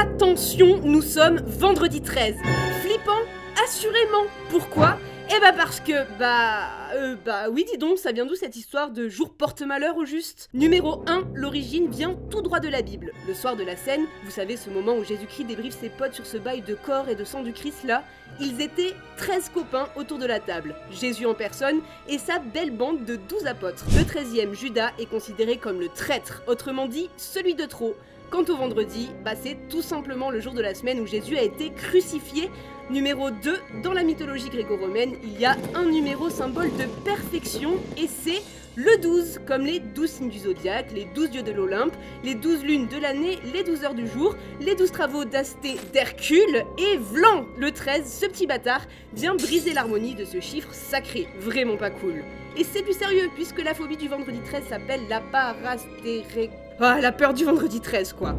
Attention, nous sommes vendredi 13. Flippant Assurément. Pourquoi? Eh bah parce que, bah... Euh, bah oui, dis donc, ça vient d'où cette histoire de jour porte-malheur au juste? Numéro 1, l'origine vient tout droit de la Bible. Le soir de la scène, vous savez ce moment où Jésus-Christ débriefe ses potes sur ce bail de corps et de sang du Christ là, ils étaient 13 copains autour de la table, Jésus en personne et sa belle bande de 12 apôtres. Le 13e, Judas, est considéré comme le traître, autrement dit celui de trop. Quant au vendredi, bah c'est tout simplement le jour de la semaine où Jésus a été crucifié. Numéro 2, dans la mythologie gréco-romaine, il y a un numéro symbole de perfection et c'est le 12, comme les 12 signes du zodiaque, les 12 dieux de l'Olympe, les 12 lunes de l'année, les 12 heures du jour, les 12 travaux d'Asté d'Hercule, et Vlan, le 13, ce petit bâtard, vient briser l'harmonie de ce chiffre sacré. Vraiment pas cool. Et c'est plus sérieux, puisque la phobie du vendredi 13 s'appelle la parastéré... Ah, la peur du vendredi 13, quoi.